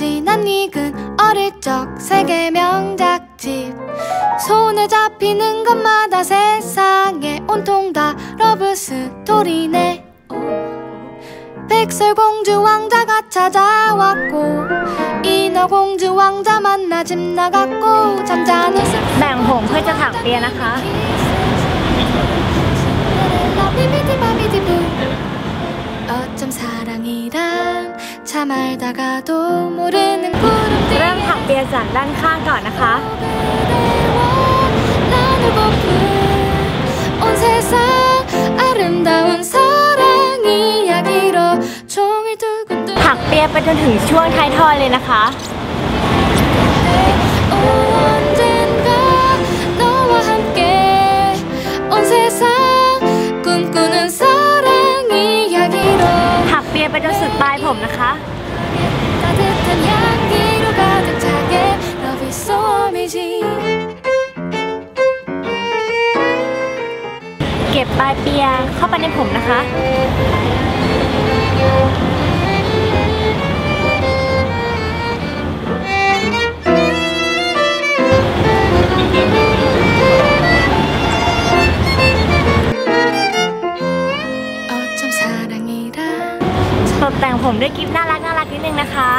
봤지 난 익은 어릴 적 세계 명작집 손에 잡히는 것마다 세상에 온통 다 러브 스토리네 백설공주 왕자가 찾아왔고 인어공주 왕자 만나 집 나갔고 잠자는 แบ่งผมเพื่อจะถักเปียนะคะ 비비디바비디부 어쩜 사랑이란 เริ่มถักเปียสันด้านข้างก่อนนะคะ ถักเปียไปจนถึงช่วงท้ายทอยเลยนะคะถักเปียไปจนสุดปลายผมนะคะ 따뜻한 향기로 가득 차게 Love is so amazing เก็บปลายเปียเข้าไปในผมนะคะ ตกแต่งผมด้วยกิฟน่ารักน่ารักนิดนึงนะคะ